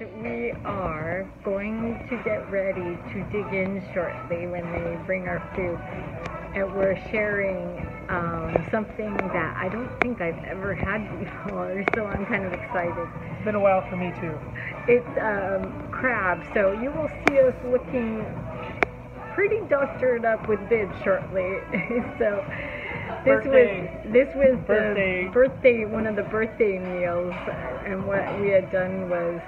we are going to get ready to dig in shortly when they bring our food. And we're sharing um, something that I don't think I've ever had before, so I'm kind of excited. It's been a while for me too. It's um, crab, so you will see us looking pretty doctored up with bibs shortly. so this Birthday. was this was Birthday. the birthday one of the birthday meals, and what we had done was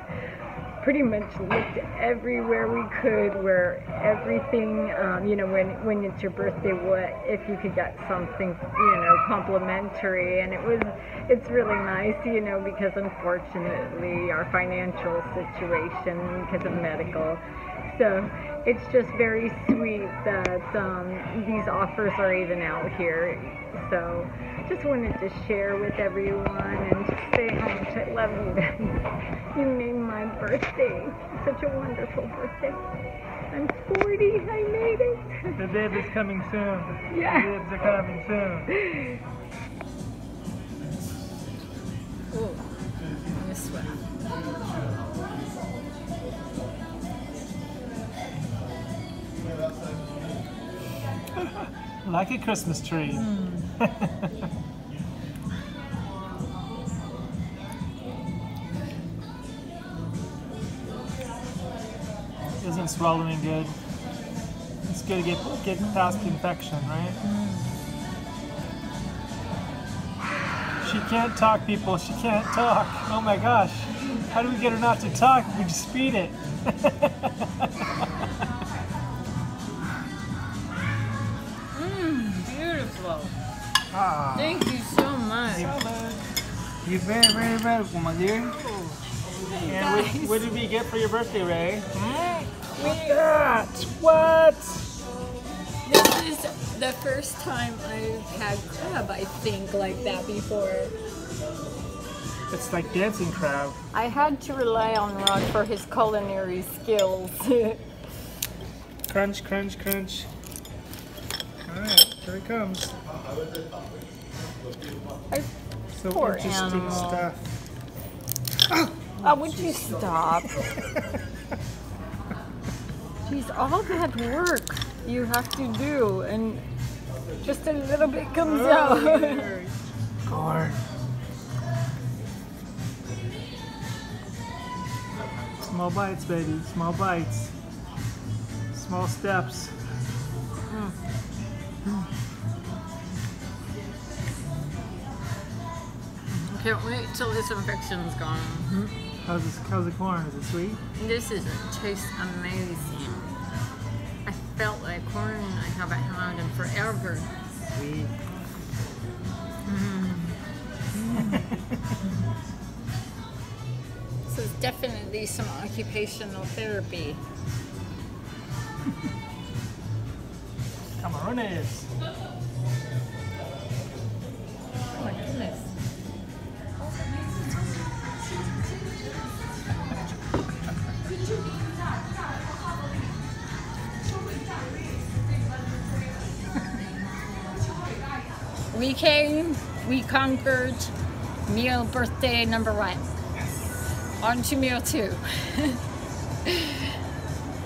pretty much looked everywhere we could where everything um, you know when when it's your birthday what if you could get something you know complimentary. And it was it's really nice you know because unfortunately our financial situation because of medical. So it's just very sweet that um, these offers are even out here. So just wanted to share with everyone and just say how much I love you guys. You made my birthday such a wonderful birthday. I'm 40. I made it. The bib is coming soon. Yeah. The bibs are coming soon. Ooh, this one. Like a Christmas tree. Hmm. Isn't swallowing good? It's good to get get past infection, right? She can't talk, people. She can't talk. Oh my gosh. How do we get her not to talk? We just feed it. Mmm, beautiful. Ah, Thank you so much. you're very, very welcome, my dear. And what, what did we get for your birthday, Ray? What's that? What? This is the first time I've had crab, I think, like that before. It's like dancing crab. I had to rely on Rod for his culinary skills. Crunch, crunch, crunch. Alright, here it comes. I- So Poor interesting animal. stuff. oh, would you stop? Jeez, all that work you have to do, and just a little bit comes oh, out. Corn. Small bites, baby. Small bites. Small steps. Hmm. Hmm. Can't wait till this infection's gone. Mm-hmm. How's, this, how's the corn? Is it sweet? This is tastes amazing. I felt like corn I haven't had in forever. Sweet. Mm. This is definitely some occupational therapy. Camarones. We came, we conquered meal birthday number one. On to meal two.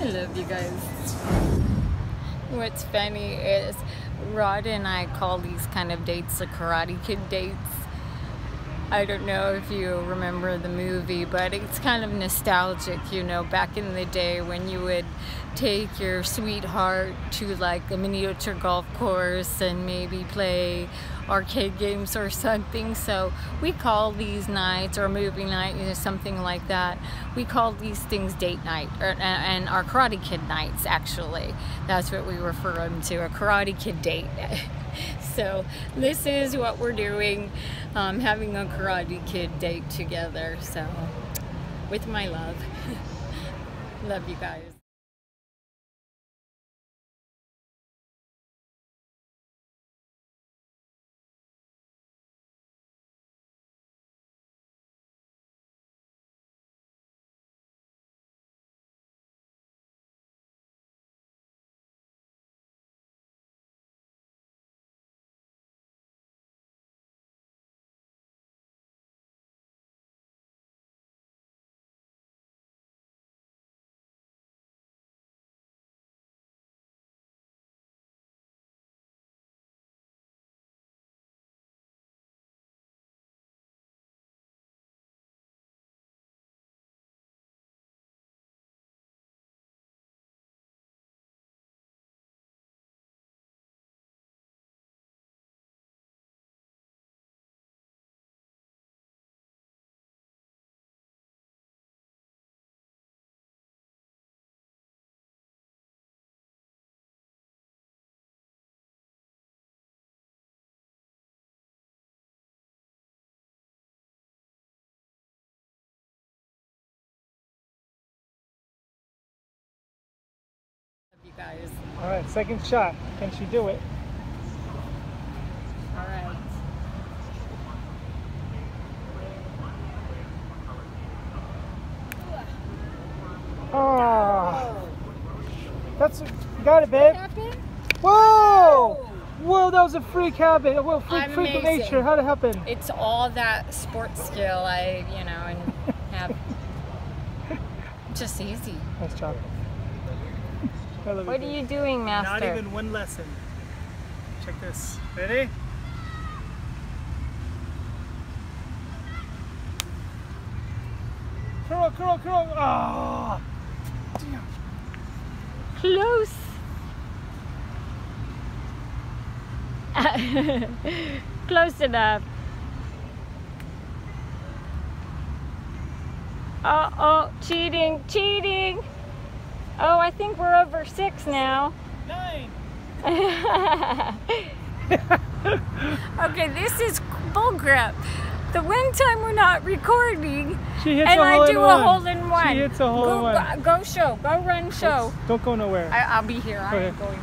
I love you guys. What's funny is Rod and I call these kind of dates the Karate Kid dates. I don't know if you remember the movie, but it's kind of nostalgic, you know, back in the day when you would take your sweetheart to like a miniature golf course and maybe play arcade games or something. So we call these nights or movie night, you know, something like that. We call these things date night or, and- our Karate Kid nights actually. That's what we refer them to, a Karate Kid date. so this is what we're doing, um, having a Karate Kid date together. So with my love. love you guys. All right, second shot. Can she do it? All right. Oh, that's got it, babe. Whoa! Whoa, that was a freak habit. Whoa, freak, freak of nature. How'd it happen? It's all that sports skill I, you know, and have. Just easy. Nice job. What are you doing, master? Not even one lesson. Check this. Ready? Curl, curl, curl. Ah! Damn. Close. Close enough. Uh oh, cheating, cheating. Oh, I think we're over six now. Nine. okay, this is bullcrap. The one time we're not recording She hits and a hole I in do one. a hole in one. She hits a hole go, in one. Go, go show, go run show. Don't go nowhere. I, I'll be here. I ain't going.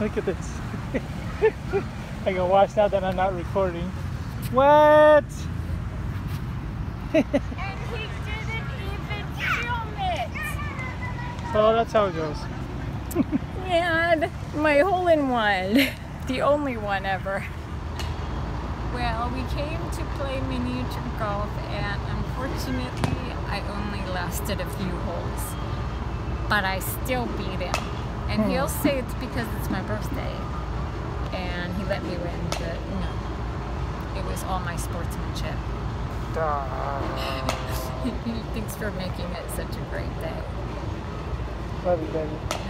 Look at this. I can watch now that I'm not recording. What? And he didn't even film it. Oh, that's how it goes. And my hole in one, the only one ever. Well, we came to play miniature golf, and unfortunately, I only lasted a few holes. But I still beat him. And hmm. he'll say it's because it's my birthday. And he let me win, but no. It was all my sportsmanship. Thanks for making it such a great day. Love you, baby.